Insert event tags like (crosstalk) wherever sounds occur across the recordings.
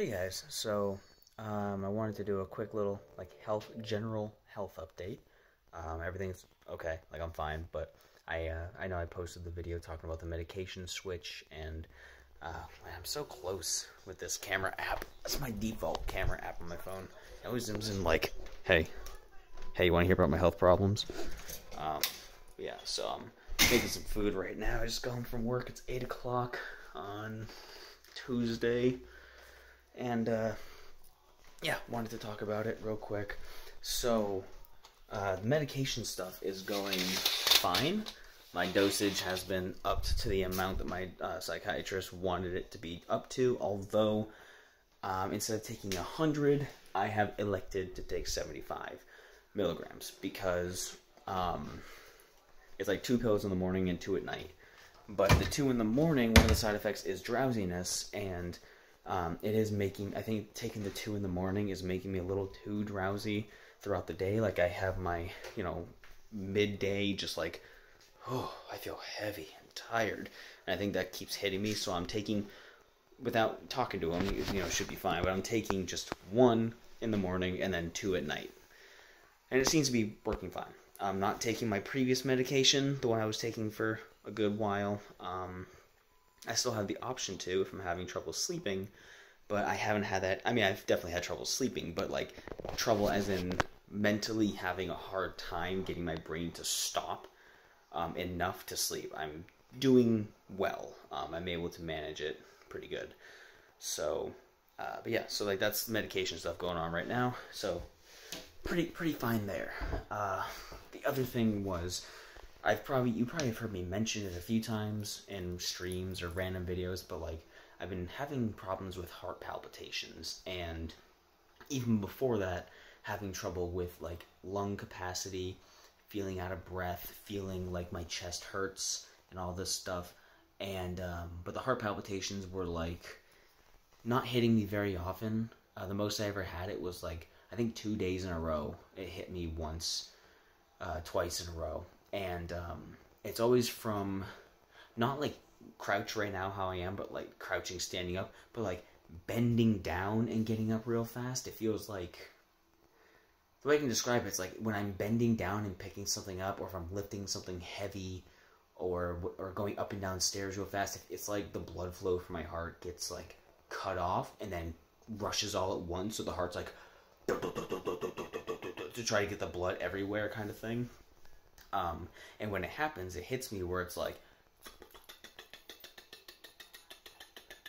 Hey guys, so um, I wanted to do a quick little like health general health update. Um, everything's okay, like I'm fine, but I uh, I know I posted the video talking about the medication switch, and uh, man, I'm so close with this camera app. That's my default camera app on my phone. It always zooms in like, hey, hey, you want to hear about my health problems? Um, yeah, so I'm making some food right now. I just got home from work. It's eight o'clock on Tuesday and uh, yeah, wanted to talk about it real quick. So, uh, the medication stuff is going fine. My dosage has been upped to the amount that my uh, psychiatrist wanted it to be up to, although um, instead of taking 100, I have elected to take 75 milligrams because um, it's like two pills in the morning and two at night. But the two in the morning, one of the side effects is drowsiness, and um, it is making, I think taking the two in the morning is making me a little too drowsy throughout the day. Like I have my, you know, midday just like, oh, I feel heavy and tired. And I think that keeps hitting me. So I'm taking, without talking to him, you know, should be fine. But I'm taking just one in the morning and then two at night. And it seems to be working fine. I'm not taking my previous medication, the one I was taking for a good while. Um, I still have the option to if I'm having trouble sleeping, but I haven't had that. I mean, I've definitely had trouble sleeping, but like trouble as in mentally having a hard time getting my brain to stop um, enough to sleep. I'm doing well. Um, I'm able to manage it pretty good. So, uh, but yeah, so like that's medication stuff going on right now. So pretty pretty fine there. Uh, the other thing was I've probably you probably have heard me mention it a few times in streams or random videos, but like I've been having problems with heart palpitations and even before that having trouble with like lung capacity, feeling out of breath, feeling like my chest hurts and all this stuff. And um, but the heart palpitations were like not hitting me very often. Uh, the most I ever had it was like I think two days in a row. It hit me once, uh, twice in a row, and um, it's always from not like crouch right now how I am, but like crouching, standing up, but like bending down and getting up real fast. It feels like the way I can describe it, it's like when I'm bending down and picking something up, or if I'm lifting something heavy, or or going up and down stairs real fast. It's like the blood flow from my heart gets like cut off and then rushes all at once, so the heart's like to try to get the blood everywhere, kind of thing. Um, and when it happens, it hits me where it's like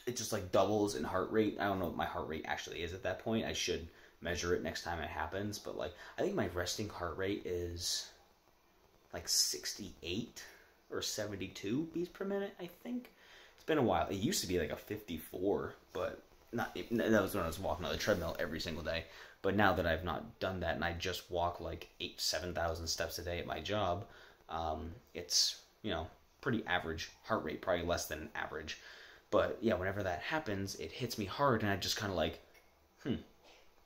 it just like doubles in heart rate. I don't know what my heart rate actually is at that point. I should measure it next time it happens, but like I think my resting heart rate is like 68 or 72 beats per minute, I think. It's been a while. It used to be like a 54, but not that was when I was walking on the treadmill every single day. But now that I've not done that and I just walk like eight, seven thousand steps a day at my job, um, it's you know pretty average heart rate, probably less than average. But yeah, whenever that happens, it hits me hard, and I just kind of like, hmm,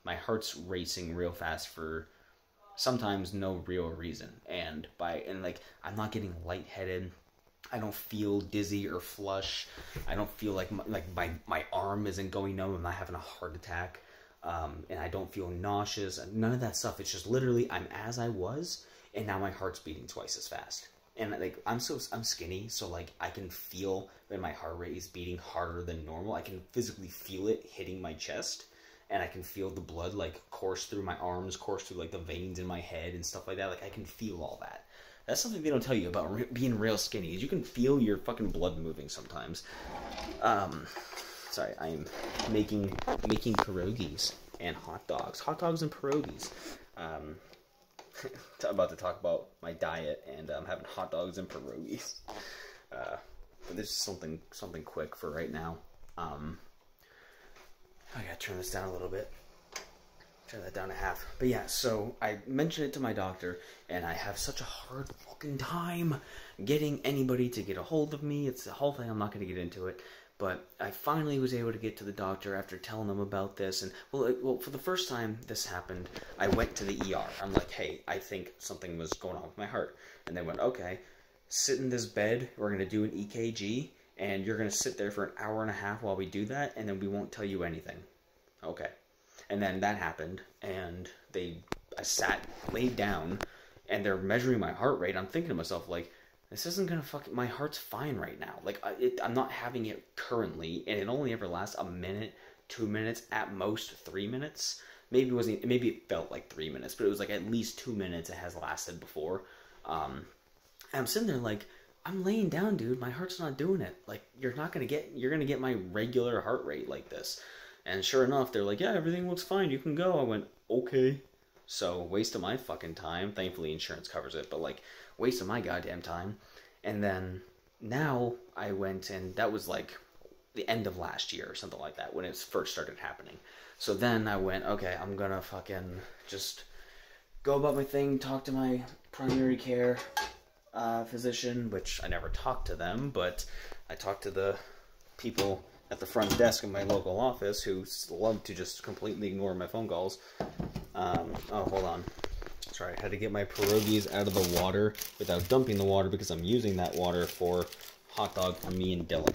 my heart's racing real fast for sometimes no real reason, and by and like I'm not getting lightheaded. I don't feel dizzy or flush. I don't feel like my, like my, my arm isn't going numb. I'm not having a heart attack um, and I don't feel nauseous. None of that stuff. It's just literally I'm as I was, and now my heart's beating twice as fast. And like I'm so I'm skinny, so like I can feel when my heart rate is beating harder than normal. I can physically feel it hitting my chest, and I can feel the blood like course through my arms, course through like the veins in my head and stuff like that. Like I can feel all that. That's something they don't tell you about re being real skinny. Is you can feel your fucking blood moving sometimes. Um, sorry, I am making making pierogies and hot dogs. Hot dogs and pierogies. Um, (laughs) about to talk about my diet and I'm um, having hot dogs and pierogies. Uh, but this is something something quick for right now. Um, I gotta turn this down a little bit. Turn that down a half. But yeah, so I mentioned it to my doctor, and I have such a hard fucking time getting anybody to get a hold of me. It's the whole thing. I'm not gonna get into it. But I finally was able to get to the doctor after telling them about this. And well, it, well, for the first time this happened, I went to the ER. I'm like, hey, I think something was going on with my heart. And they went, okay, sit in this bed. We're gonna do an EKG, and you're gonna sit there for an hour and a half while we do that, and then we won't tell you anything. okay. And then that happened, and they, I sat, laid down, and they're measuring my heart rate. I'm thinking to myself, like, this isn't gonna fuck. my heart's fine right now. Like, I, it, I'm not having it currently, and it only ever lasts a minute, two minutes, at most three minutes. Maybe it wasn't, maybe it felt like three minutes, but it was like at least two minutes it has lasted before. Um, and I'm sitting there like, I'm laying down, dude. My heart's not doing it. Like, you're not gonna get, you're gonna get my regular heart rate like this. And sure enough, they're like, yeah, everything looks fine. You can go. I went, okay. So, waste of my fucking time. Thankfully, insurance covers it, but like, waste of my goddamn time. And then now I went and that was like the end of last year or something like that when it first started happening. So then I went, okay, I'm gonna fucking just go about my thing, talk to my primary care uh, physician, which I never talked to them, but I talked to the people at the front desk of my local office who love to just completely ignore my phone calls. Um, oh, hold on. Sorry, I had to get my pierogies out of the water without dumping the water because I'm using that water for hot dog for me and Dylan.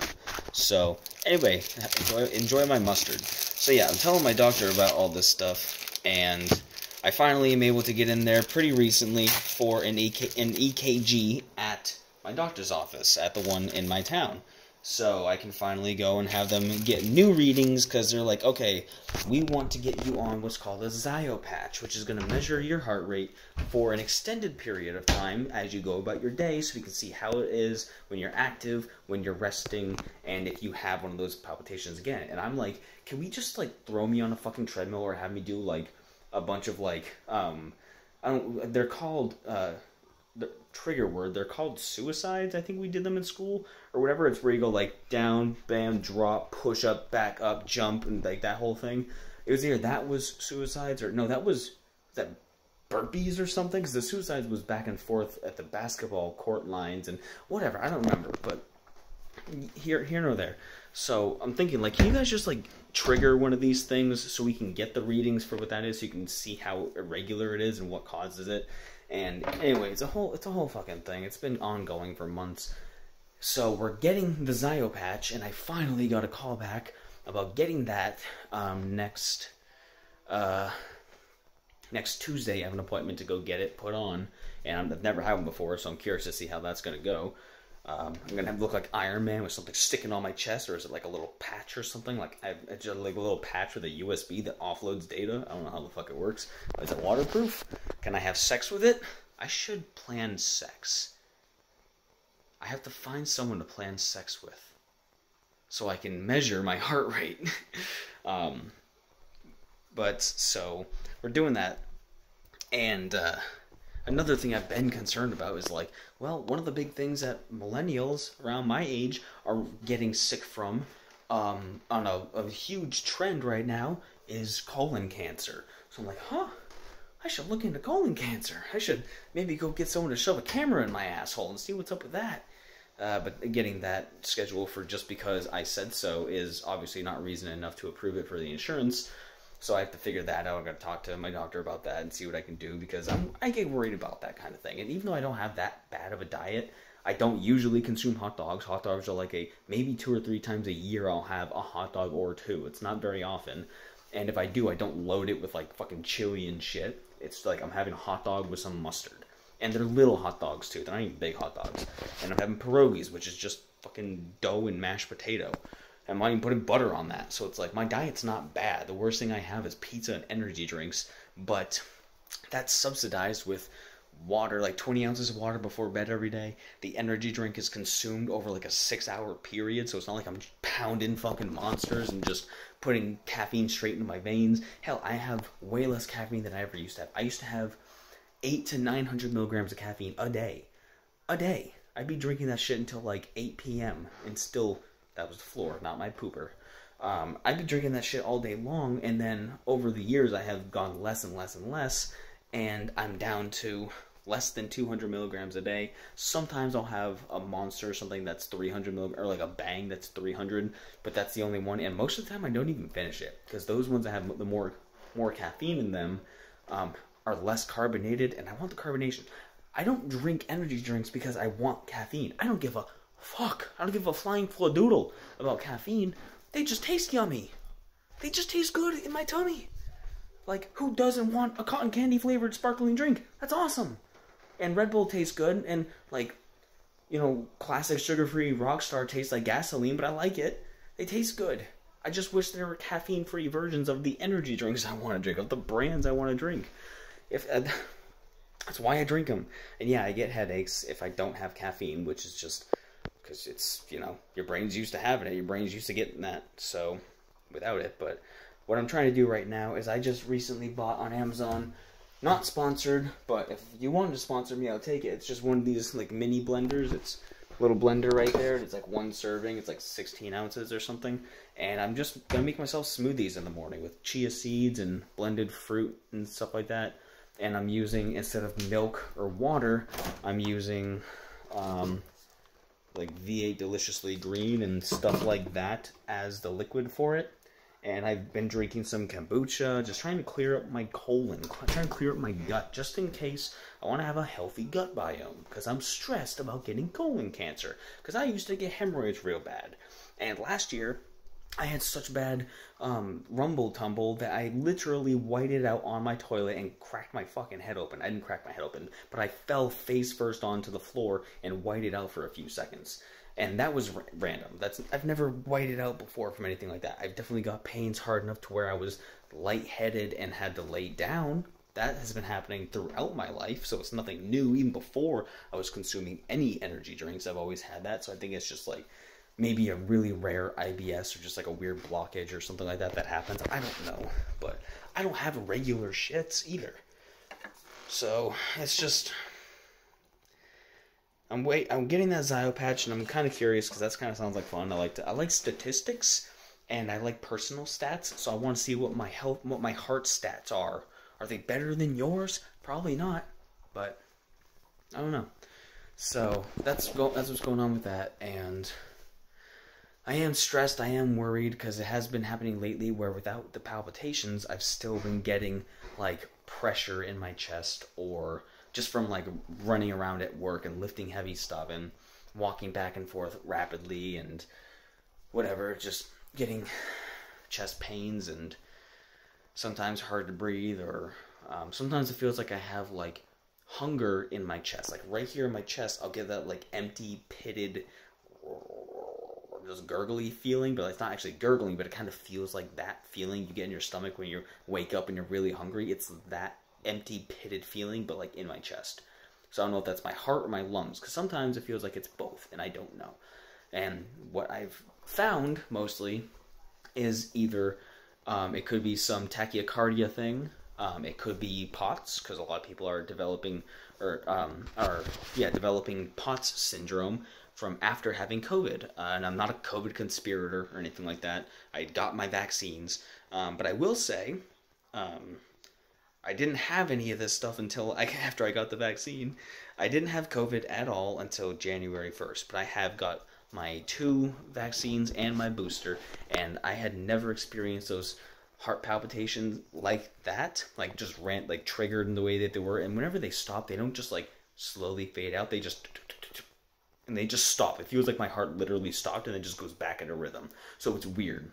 So, anyway, enjoy, enjoy my mustard. So yeah, I'm telling my doctor about all this stuff, and I finally am able to get in there pretty recently for an, EK, an EKG at my doctor's office, at the one in my town. So I can finally go and have them get new readings because they're like, okay, we want to get you on what's called a Zio patch, which is going to measure your heart rate for an extended period of time as you go about your day so we can see how it is when you're active, when you're resting, and if you have one of those palpitations again. And I'm like, can we just like throw me on a fucking treadmill or have me do like a bunch of like, um, I don't, they're called, uh, the trigger word. They're called suicides. I think we did them in school or whatever. It's where you go like down, bam, drop, push up, back up, jump, and like that whole thing. It was either that was suicides or no, that was that burpees or something. Because the suicides was back and forth at the basketball court lines and whatever. I don't remember, but here, here nor there. So I'm thinking like, can you guys just like trigger one of these things so we can get the readings for what that is, so you can see how irregular it is and what causes it. And anyway, it's a whole it's a whole fucking thing. It's been ongoing for months. So we're getting the Zio patch, and I finally got a call back about getting that um, next uh, next Tuesday. I have an appointment to go get it put on, and I've never had one before, so I'm curious to see how that's gonna go. Um, I'm gonna have look like Iron Man with something sticking on my chest, or is it like a little patch or something? Like I just like a little patch with a USB that offloads data. I don't know how the fuck it works. Is it waterproof? Can I have sex with it? I should plan sex. I have to find someone to plan sex with, so I can measure my heart rate. (laughs) um, but so we're doing that, and. Uh, another thing I've been concerned about is like, well, one of the big things that millennials around my age are getting sick from um, on a, a huge trend right now is colon cancer. So I'm like, huh, I should look into colon cancer. I should maybe go get someone to shove a camera in my asshole and see what's up with that. Uh, but getting that schedule for just because I said so is obviously not reason enough to approve it for the insurance. So I have to figure that out. I'm gonna talk to my doctor about that and see what I can do because I'm I get worried about that kind of thing. And even though I don't have that bad of a diet, I don't usually consume hot dogs. Hot dogs are like a maybe two or three times a year I'll have a hot dog or two. It's not very often. And if I do, I don't load it with like fucking chili and shit. It's like I'm having a hot dog with some mustard. And they're little hot dogs too. They're not even big hot dogs. And I'm having pierogies, which is just fucking dough and mashed potato. I'm not even putting butter on that. So it's like my diet's not bad. The worst thing I have is pizza and energy drinks, but that's subsidized with water, like 20 ounces of water before bed every day. The energy drink is consumed over like a six hour period, so it's not like I'm pounding fucking monsters and just putting caffeine straight into my veins. Hell, I have way less caffeine than I ever used to have. I used to have eight to 900 milligrams of caffeine a day. A day. I'd be drinking that shit until like 8 p.m. and still that was the floor, not my pooper. Um, I'd be drinking that shit all day long, and then over the years, I have gone less and less and less, and I'm down to less than 200 milligrams a day. Sometimes I'll have a monster, or something that's 300 milligrams, or like a bang that's 300, but that's the only one. And most of the time, I don't even finish it because those ones that have the more more caffeine in them um, are less carbonated, and I want the carbonation. I don't drink energy drinks because I want caffeine. I don't give a fuck. I don't give a flying doodle about caffeine. They just taste yummy. they just taste good in my tummy. Like, who doesn't want a cotton candy flavored sparkling drink? That's awesome. And Red Bull tastes good, and like, you know, classic sugar free Rockstar tastes like gasoline, but I like it. They taste good. I just wish there were caffeine free versions of the energy drinks I want to drink, of the brands I want to drink. If uh, that's why I drink them. And yeah, I get headaches if I don't have caffeine, which is just because it's you know your brain's used to having it, your brain's used to getting that. So without it, but what I'm trying to do right now is I just recently bought on Amazon, not sponsored, but if you wanted to sponsor me, I'll take it. It's just one of these like mini blenders. It's a little blender right there. It's like one serving. It's like 16 ounces or something. And I'm just gonna make myself smoothies in the morning with chia seeds and blended fruit and stuff like that. And I'm using instead of milk or water, I'm using um, like V8 Deliciously Green and stuff like that as the liquid for it. And I've been drinking some kombucha, just trying to clear up my colon, trying to clear up my gut, just in case I want to have a healthy gut biome. Because I'm stressed about getting colon cancer. Because I used to get hemorrhoids real bad. And last year, I had such bad um, rumble tumble that I literally whited out on my toilet and cracked my fucking head open. I didn't crack my head open, but I fell face first onto the floor and whited out for a few seconds. And that was random. That's I've never whited out before from anything like that. I've definitely got pains hard enough to where I was lightheaded and had to lay down. That has been happening throughout my life, so it's nothing new. Even before I was consuming any energy drinks, I've always had that. So I think it's just like maybe a really rare IBS or just like a weird blockage or something like that that happens. I don't know, but I don't have regular shits either. So it's just I'm wait I'm getting that Zio patch and I'm kind of curious because that's kind of sounds like fun. I like to I like statistics and I like personal stats, so I want to see what my health what my heart stats are. Are they better than yours? Probably not, but I don't know. So that's go that's what's going on with that and. I am stressed, I am worried because it has been happening lately where without the palpitations, I've still been getting like pressure in my chest or just from like running around at work and lifting heavy stuff and walking back and forth rapidly and whatever, just getting chest pains and sometimes hard to breathe or um, sometimes it feels like I have like hunger in my chest. Like right here in my chest, I'll get that like empty, pitted just gurgly feeling, but it's not actually gurgling, but it kind of feels like that feeling you get in your stomach when you wake up and you're really hungry. It's that empty, pitted feeling, but like in my chest. So I don't know if that's my heart or my lungs, because sometimes it feels like it's both, and I don't know. And what I've found mostly is either um, it could be some tachycardia thing, um, it could be POTS, because a lot of people are developing or um, are yeah developing POTS syndrome, from after having COVID. Uh, and I'm not a COVID conspirator or anything like that. I got my vaccines. Um, but I will say, um, I didn't have any of this stuff until I, (laughs) after I got the vaccine. I didn't have COVID at all until January 1st, but I have got my two vaccines and my booster, and I had never experienced those heart palpitations like that, like just ran, like triggered in the way that they were. And whenever they stop, they don't just like slowly fade out. They just and they just stop. It feels like my heart literally stopped and it just goes back into rhythm. So it's weird.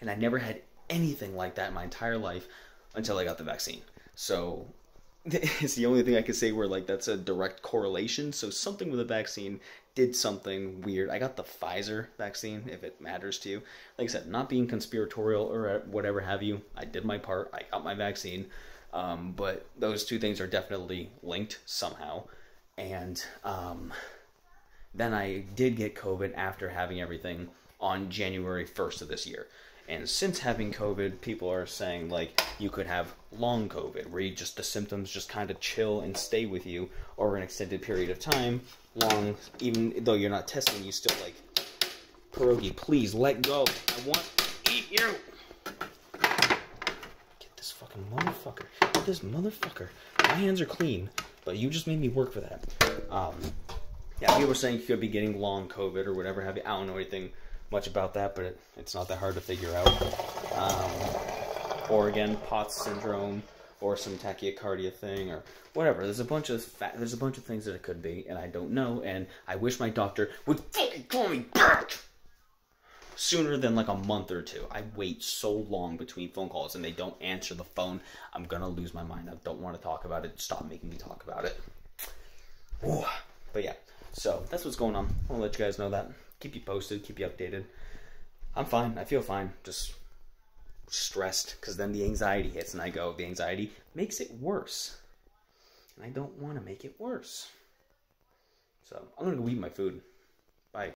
And I never had anything like that in my entire life until I got the vaccine. So (laughs) it's the only thing I can say where like that's a direct correlation. So something with the vaccine did something weird. I got the Pfizer vaccine, if it matters to you. Like I said, not being conspiratorial or whatever have you. I did my part. I got my vaccine. Um, but those two things are definitely linked somehow. And um, then I did get COVID after having everything on January 1st of this year. And since having COVID, people are saying like you could have long COVID, where you just the symptoms just kind of chill and stay with you over an extended period of time. Long, even though you're not testing, you still like pierogi. Please let go. I want to eat you. Get this fucking motherfucker. Get this motherfucker. My hands are clean, but you just made me work for that. Um, yeah, people were saying you could be getting long COVID or whatever have. I don't know anything much about that, but it, it's not that hard to figure out. Um, or again, POTS syndrome, or some tachycardia thing, or whatever. There's a bunch of there's a bunch of things that it could be, and I don't know. And I wish my doctor would fucking call me back. sooner than like a month or two. I wait so long between phone calls and they don't answer the phone. I'm gonna lose my mind. I don't want to talk about it. Stop making me talk about it. Ooh. But yeah, so that's what's going on. I want to let you guys know that. Keep you posted, keep you updated. I'm fine. I feel fine. Just stressed because then the anxiety hits and I go, the anxiety makes it worse. And I don't want to make it worse. So I'm going to go eat my food.